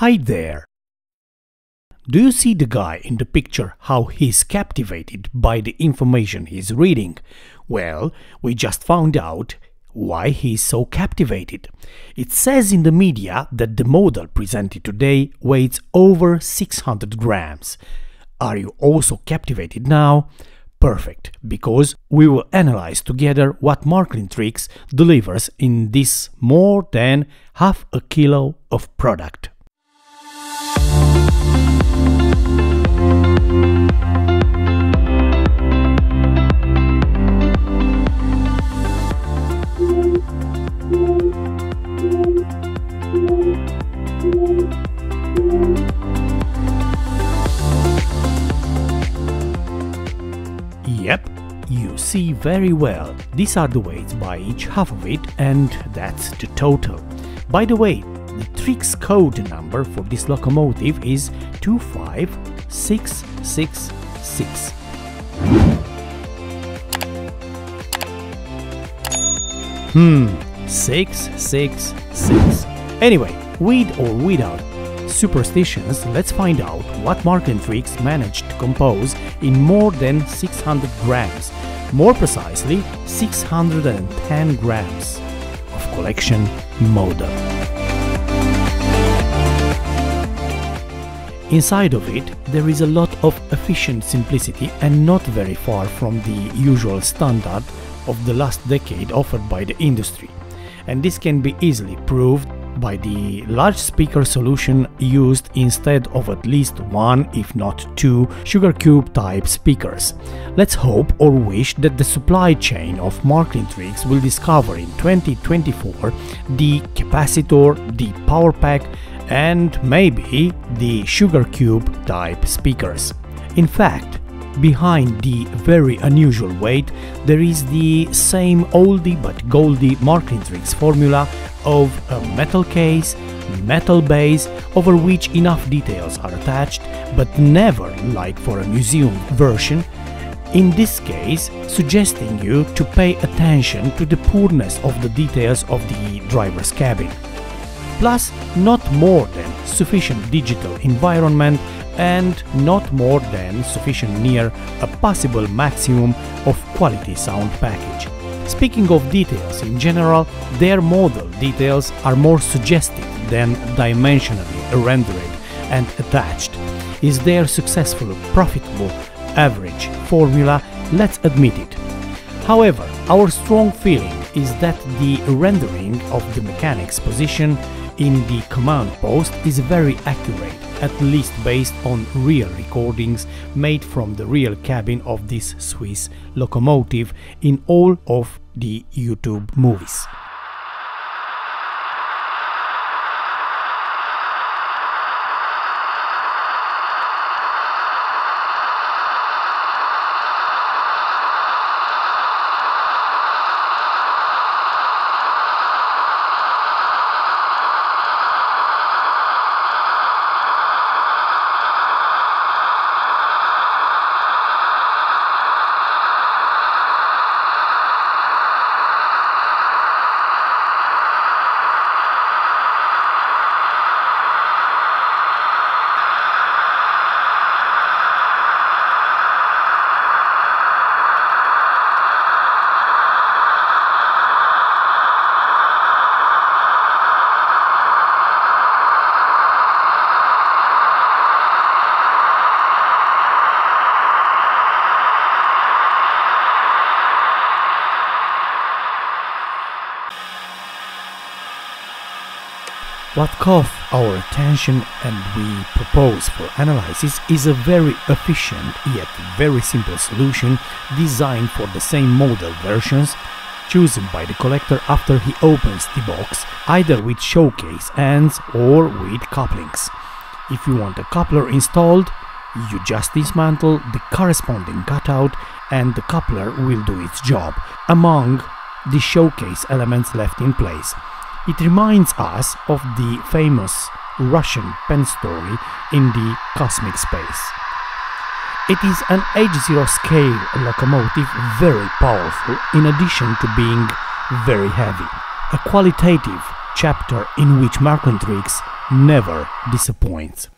Hi there! Do you see the guy in the picture how he's captivated by the information he's reading? Well, we just found out why he's so captivated. It says in the media that the model presented today weighs over 600 grams. Are you also captivated now? Perfect, because we will analyze together what Marketing tricks delivers in this more than half a kilo of product. Yep, you see very well. These are the weights by each half of it and that's the total. By the way, Trix code number for this locomotive is 25666. Hmm, 666. Anyway, with or without superstitions, let's find out what Marketing Trix managed to compose in more than 600 grams, more precisely 610 grams of collection model. Inside of it, there is a lot of efficient simplicity and not very far from the usual standard of the last decade offered by the industry. And this can be easily proved by the large speaker solution used instead of at least one, if not two, sugar cube type speakers. Let's hope or wish that the supply chain of Marketing tricks will discover in 2024 the capacitor, the power pack, and maybe the sugar cube type speakers. In fact, behind the very unusual weight, there is the same oldie but goldie Marketing Trix formula of a metal case, metal base over which enough details are attached, but never like for a museum version, in this case suggesting you to pay attention to the poorness of the details of the driver's cabin. Plus, not more than sufficient digital environment and not more than sufficient near a possible maximum of quality sound package. Speaking of details in general, their model details are more suggestive than dimensionally rendered and attached. Is their successful, profitable, average formula? Let's admit it. However, our strong feeling is that the rendering of the mechanic's position in the command post is very accurate at least based on real recordings made from the real cabin of this Swiss locomotive in all of the YouTube movies. What caught our attention and we propose for analysis is a very efficient yet very simple solution designed for the same model versions chosen by the collector after he opens the box either with showcase ends or with couplings. If you want a coupler installed, you just dismantle the corresponding cutout and the coupler will do its job among the showcase elements left in place. It reminds us of the famous Russian pen story in the cosmic space. It is an H0 scale locomotive, very powerful, in addition to being very heavy. A qualitative chapter in which Marketing Trix never disappoints.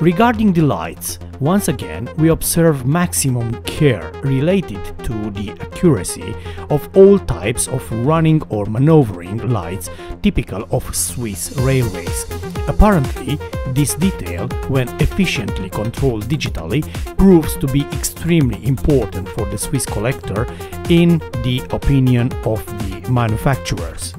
Regarding the lights, once again we observe maximum care related to the accuracy of all types of running or maneuvering lights typical of Swiss railways. Apparently, this detail, when efficiently controlled digitally, proves to be extremely important for the Swiss collector in the opinion of the manufacturers.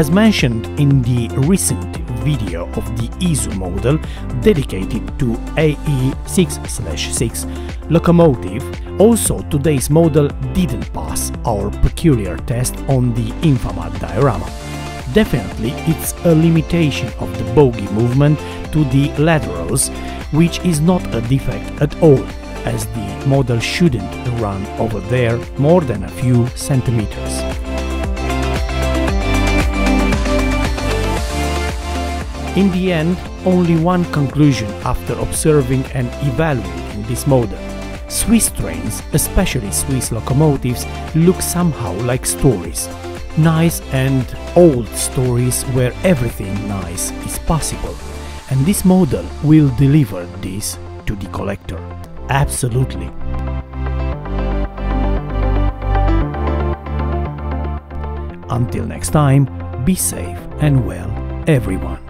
As mentioned in the recent video of the ESU model dedicated to AE6-6 locomotive, also today's model didn't pass our peculiar test on the Infamat diorama. Definitely it's a limitation of the bogie movement to the laterals, which is not a defect at all, as the model shouldn't run over there more than a few centimeters. In the end, only one conclusion after observing and evaluating this model. Swiss trains, especially Swiss locomotives, look somehow like stories. Nice and old stories where everything nice is possible. And this model will deliver this to the collector. Absolutely. Until next time, be safe and well, everyone.